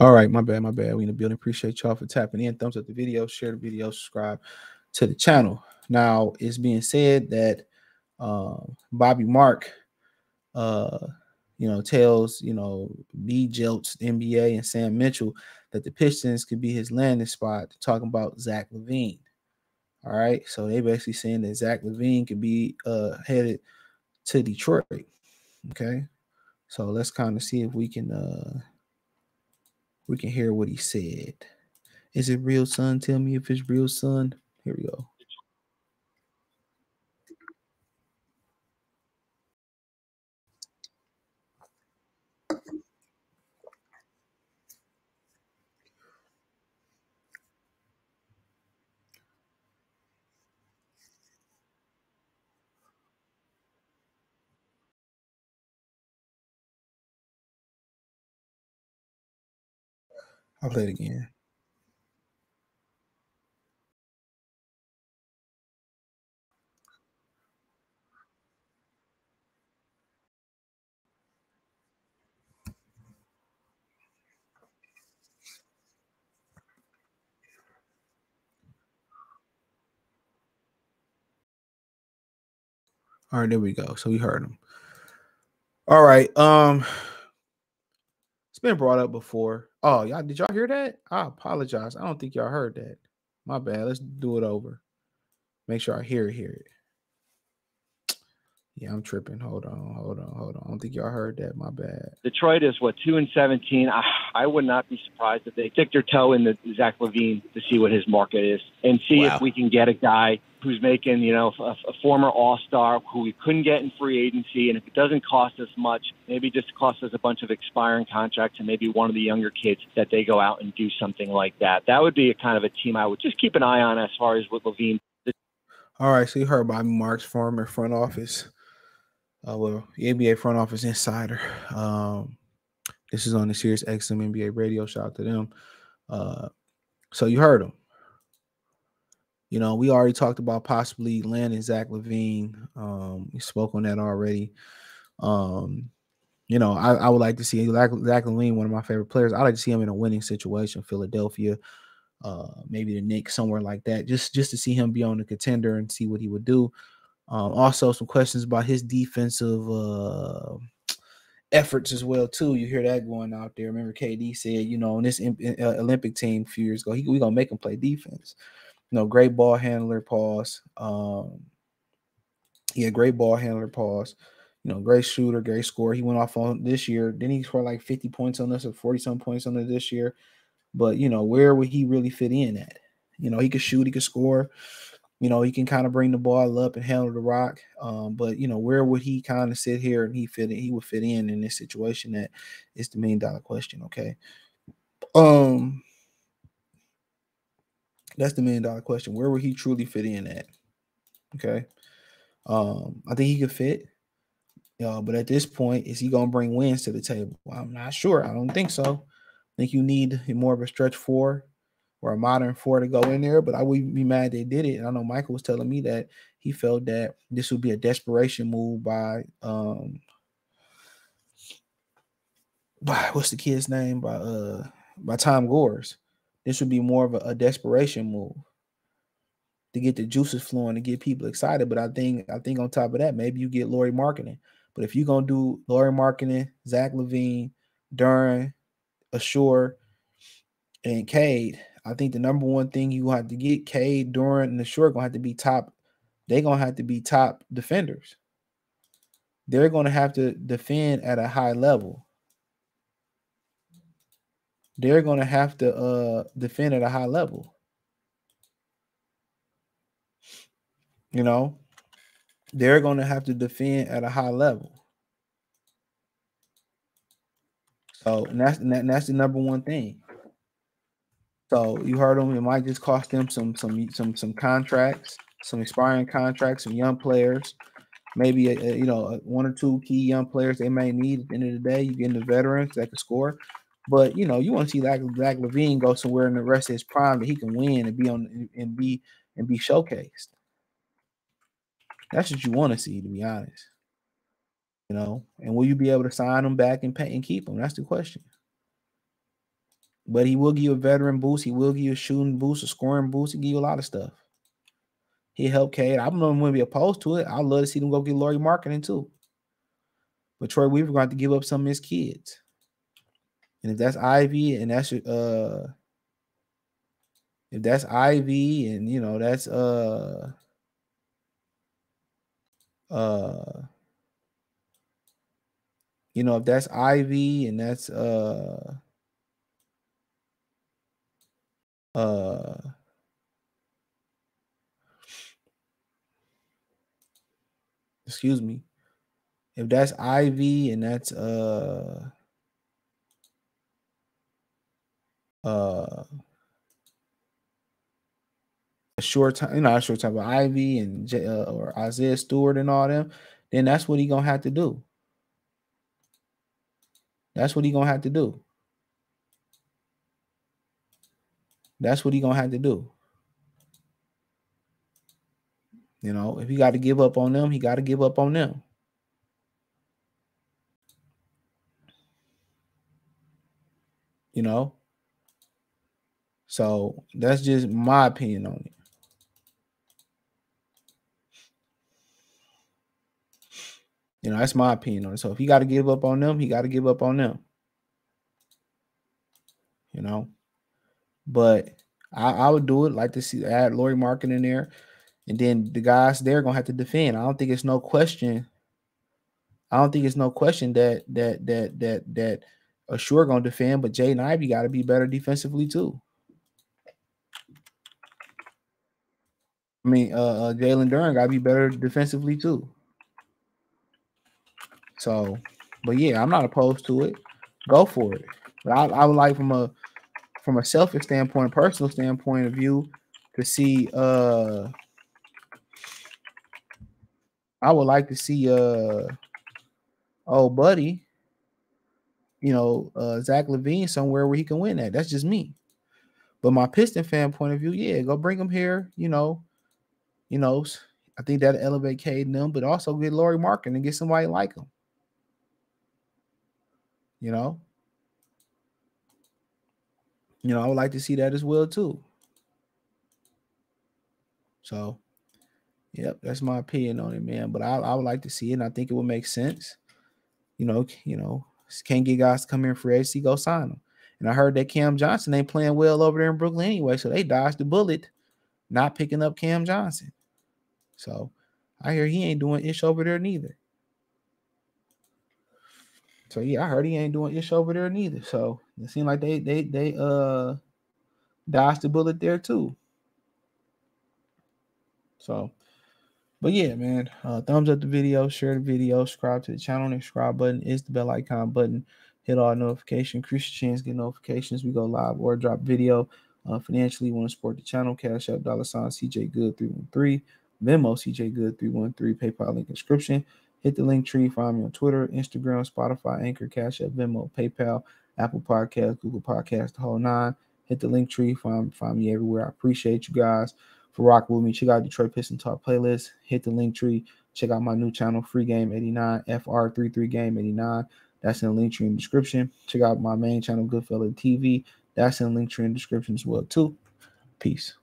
All right, my bad, my bad. We in the building. Appreciate y'all for tapping in. Thumbs up the video, share the video, subscribe to the channel. Now, it's being said that uh, Bobby Mark, uh, you know, tells you know B Jelts, NBA, and Sam Mitchell that the Pistons could be his landing spot. Talking about Zach LaVine. All right, so they basically saying that Zach LaVine could be uh, headed to Detroit. Okay, so let's kind of see if we can. Uh, we can hear what he said. Is it real, son? Tell me if it's real, son. Here we go. I'll play it again. All right, there we go. So we heard him. All right. Um, it's been brought up before. Oh, y'all did y'all hear that? I apologize. I don't think y'all heard that. My bad. Let's do it over. Make sure I hear it, hear it. Yeah, I'm tripping. Hold on, hold on, hold on. I don't think y'all heard that. My bad. Detroit is what two and seventeen. I, I would not be surprised if they stick their toe in the Zach LaVine to see what his market is and see Wow. if we can get a guy who's making you know a, a former All Star who we couldn't get in free agency, and if it doesn't cost us much, maybe just cost us a bunch of expiring contracts, and maybe one of the younger kids that they go out and do something like that. That would be a kind of a team I would just keep an eye on as far as with LaVine. All right, so you heard Bobby Marks, former front office, uh, well, NBA front office insider. Um, this is on the Sirius XM NBA radio. Shout out to them. Uh, so you heard him. You know, we already talked about possibly landing Zach LaVine. Um, we spoke on that already. Um, you know, I, I would like to see Zach, Zach LaVine, one of my favorite players. I like to see him in a winning situation, Philadelphia, uh, maybe the Knicks, somewhere like that, just just to see him be on the contender and see what he would do. Um, also, some questions about his defensive uh, efforts as well too. You hear that going out there. Remember, KD said, you know, in this uh, Olympic team a few years ago, he, we gonna make him play defense. You know, great ball handler, pause. Um, yeah, great ball handler, pause. You know, great shooter, great scorer. He went off on this year. Didn't he score like 50 points on us or 40 some points on us this year? But you know, where would he really fit in at? You know, he could shoot, he could score. You know, he can kind of bring the ball up and handle the rock. Um, but you know, where would he kind of sit here and he fit in? He would fit in in this situation. That is the million dollar question. Okay. Um, that's the million dollar question. Where would he truly fit in at? Okay. Um, I think he could fit. Uh, but at this point, is he gonna bring wins to the table? I'm not sure. I don't think so. I think you need more of a stretch four or a modern four to go in there. But I wouldn't be mad they did it. And I know Michael was telling me that he felt that this would be a desperation move by um by what's the kid's name? By uh by Tom Gores. This would be more of a, a desperation move to get the juices flowing to get people excited. But I think I think on top of that, maybe you get Lauri Markkanen. But if you're gonna do Lauri Markkanen, Zach LaVine, Duren, Ausar, and Cade, I think the number one thing you have to get Cade, Duren and the short gonna have to be top. They're gonna have to be top defenders. They're gonna have to defend at a high level. They're gonna have to uh defend at a high level. You know, they're going to have to defend at a high level. So, and that's and that- and that's the number one thing. So you heard them. It might just cost them some some some some contracts, some expiring contracts, some young players, maybe a, a, you know one or two key young players they may need at the end of the day. You get the veterans that can score, but you know you want to see Zach, Zach LaVine go somewhere in the rest of his prime that he can win and be on and be and be showcased. That's what you want to see, to be honest. You know, and will you be able to sign them back and pay and keep them? That's the question. But he will give you a veteran boost. He will give you a shooting boost, a scoring boost. He give you a lot of stuff. He helped Cade. I'm not going to be opposed to it. I'd love to see them go get Lauri Markkanen too. But Troy Weaver going to to give up some of his kids. And if that's Ivey and that's uh if that's Ivey and you know that's uh uh you know if that's Ivey and that's uh uh excuse me if that's Ivey and that's uh uh a short time, know, a short time, but Ivey and J, uh, or Isaiah Stewart and all them, then that's what he gonna have to do. That's what he gonna have to do. That's what he gonna have to do. You know, if he got to give up on them, he got to give up on them. You know, so that's just my opinion on it. You know, that's my opinion on it. So if he got to give up on them, he got to give up on them. You know, but I, I would do it like to see add Lauri Markkanen in there, and then the guys they're gonna have to defend. I don't think it's no question. I don't think it's no question that that that that that Ausar gonna defend, but Jaden Ivey got to be better defensively too. I mean, uh, uh Jalen Duren got to be better defensively too. So, but yeah, I'm not opposed to it. Go for it. But I, I would like from a from a selfish standpoint, personal standpoint of view, to see uh I would like to see uh oh buddy, you know, uh Zach LaVine somewhere where he can win that. That's just me. But my Piston fan point of view, yeah, go bring him here, you know, you know, I think that'll elevate Cade and them, but also get Lauri Markkanen and get somebody like him. You know, you know, I would like to see that as well too. So, yep, that's my opinion on it, man. But I, I would like to see it, and I think it would make sense. You know, you know, can't get guys to come in for AC, go sign them. And I heard that Cam Johnson ain't playing well over there in Brooklyn anyway, so they dodged the bullet, not picking up Cam Johnson. So I hear he ain't doing ish over there neither. So yeah, I heard he ain't doing ish over there neither. So it seemed like they they they uh dodged the bullet there too. So, but yeah, man, uh, thumbs up the video, share the video, subscribe to the channel. Subscribe button is the bell icon button. Hit all notification. Chance get notifications. We go live or drop video. Uh, financially, want to support the channel? Cash App dollar sign CJ Good three one three. Venmo CJ Good three one three. PayPal link description. Hit the link tree. Find me on Twitter, Instagram, Spotify, Anchor, Cash App, Venmo, PayPal, Apple Podcast, Google Podcast, the whole nine. Hit the link tree. Find find me everywhere. I appreciate you guys for rocking with me. Check out Detroit Piston Talk playlist. Hit the link tree. Check out my new channel, Free Game 89, FR33 Game 89. That's in the link tree in the description. Check out my main channel, Goodfella TV. That's in the link tree in the description as well, too. Peace.